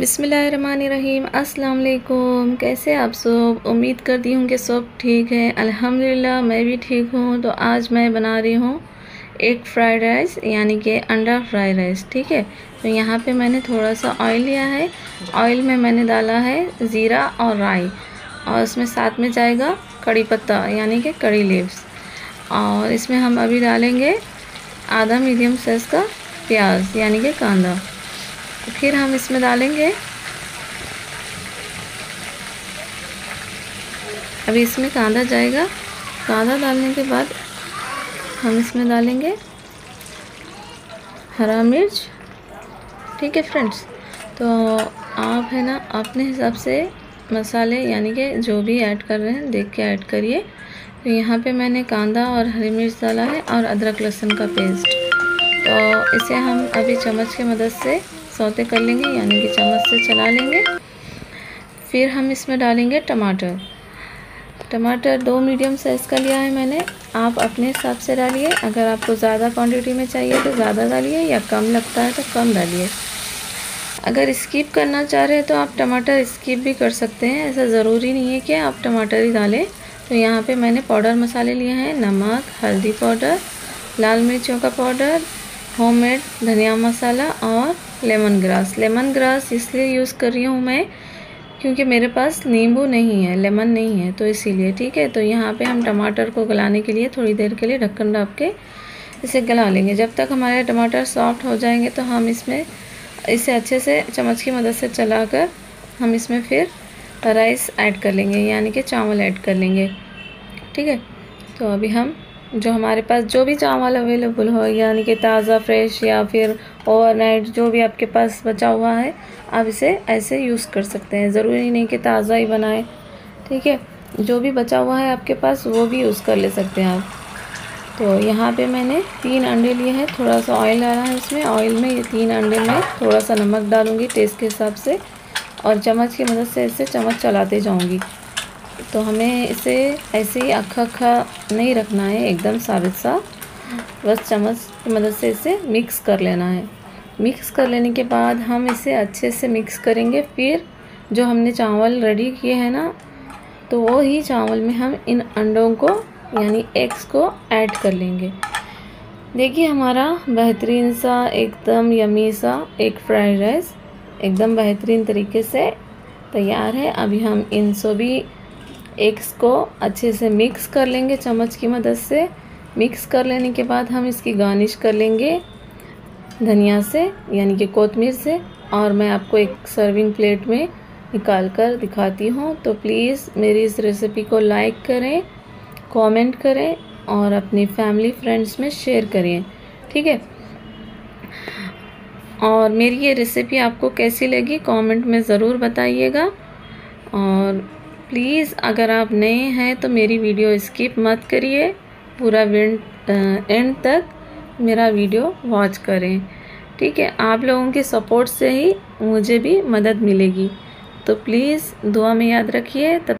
बिसमीम अस्सलाम वालेकुम कैसे आप सब? उम्मीद करती हूँ कि सब ठीक है। अल्हम्दुलिल्लाह, मैं भी ठीक हूँ। तो आज मैं बना रही हूँ एक फ्राइड राइस, यानी कि अंडा फ्राइड राइस, ठीक है? तो यहाँ पे मैंने थोड़ा सा ऑयल लिया है। ऑयल में मैंने डाला है ज़ीरा और राई और उसमें साथ में जाएगा कड़ी पत्ता, यानी कि कड़ी लीव्स। और इसमें हम अभी डालेंगे आधा मीडियम साइज़ का प्याज, यानी कि कांदा। फिर हम इसमें डालेंगे। अभी इसमें कांदा जाएगा। कांदा डालने के बाद हम इसमें डालेंगे हरा मिर्च। ठीक है फ्रेंड्स तो आप है ना, अपने हिसाब से मसाले, यानी कि जो भी ऐड कर रहे हैं, देख के ऐड करिए। तो यहाँ पे मैंने कांदा और हरी मिर्च डाला है और अदरक लहसुन का पेस्ट तो इसे हम अभी चम्मच की मदद से सौते कर लेंगे, यानी कि चम्मच से चला लेंगे। फिर हम इसमें डालेंगे टमाटर। टमाटर दो मीडियम साइज़ का लिया है मैंने। आप अपने हिसाब से डालिए। अगर आपको ज़्यादा क्वांटिटी में चाहिए तो ज़्यादा डालिए या कम लगता है तो कम डालिए। अगर स्किप करना चाह रहे हैं तो आप टमाटर स्किप भी कर सकते हैं। ऐसा ज़रूरी नहीं है कि आप टमाटर ही डालें। तो यहाँ पे मैंने पाउडर मसाले लिए हैं। नमक, हल्दी पाउडर लाल मिर्चों का पाउडर होममेड धनिया मसाला और लेमन ग्रास लेमन ग्रास इसलिए यूज़ कर रही हूँ मैं क्योंकि मेरे पास नींबू नहीं है लेमन नहीं है तो इसीलिए, ठीक है? तो यहाँ पे हम टमाटर को गलाने के लिए थोड़ी देर के लिए ढक्कन डाप के इसे गला लेंगे। जब तक हमारे टमाटर सॉफ्ट हो जाएँगे तो हम इसमें इसे अच्छे से चम्मच की मदद से चलाकर हम इसमें फिर राइस ऐड कर लेंगे, यानी कि चावल ऐड कर लेंगे। ठीक है? तो अभी हम जो हमारे पास जो भी चावल अवेलेबल हो, यानी कि ताज़ा फ्रेश या फिर ओवरनाइट जो भी आपके पास बचा हुआ है, आप इसे ऐसे यूज़ कर सकते हैं। ज़रूरी नहीं कि ताज़ा ही बनाएँ, ठीक है? जो भी बचा हुआ है आपके पास, वो भी यूज़ कर ले सकते हैं आप। तो यहाँ पे मैंने तीन अंडे लिए हैं, थोड़ा सा ऑयल डाला है इसमें। ऑयल में ये तीन अंडे में थोड़ा सा नमक डालूँगी टेस्ट के हिसाब से और चम्मच की मदद से इसे चम्मच चलाते जाऊँगी। तो हमें इसे ऐसे ही अखा अखा नहीं रखना है, एकदम साबित सा। बस चम्मच की मदद से इसे मिक्स कर लेना है। मिक्स कर लेने के बाद हम इसे अच्छे से मिक्स करेंगे। फिर जो हमने चावल रेडी किए हैं ना तो वो ही चावल में हम इन अंडों को, यानी एग्स को ऐड कर लेंगे। देखिए हमारा बेहतरीन सा, एकदम यमी सा एक फ्राइड राइस एकदम बेहतरीन तरीके से तैयार है। अभी हम इन सभी एग्स को अच्छे से मिक्स कर लेंगे चम्मच की मदद से। मिक्स कर लेने के बाद हम इसकी गार्निश कर लेंगे धनिया से, यानी कि कोतमीर से। और मैं आपको एक सर्विंग प्लेट में निकाल कर दिखाती हूँ। तो प्लीज़ मेरी इस रेसिपी को लाइक करें कमेंट करें और अपनी फैमिली फ्रेंड्स में शेयर करें। ठीक है? और मेरी ये रेसिपी आपको कैसी लगी कमेंट में ज़रूर बताइएगा। और प्लीज़, अगर आप नए हैं तो मेरी वीडियो स्किप मत करिए। पूरा एंड तक मेरा वीडियो वॉच करें। ठीक है, आप लोगों के सपोर्ट से ही मुझे भी मदद मिलेगी। तो प्लीज़ दुआ में याद रखिए, तब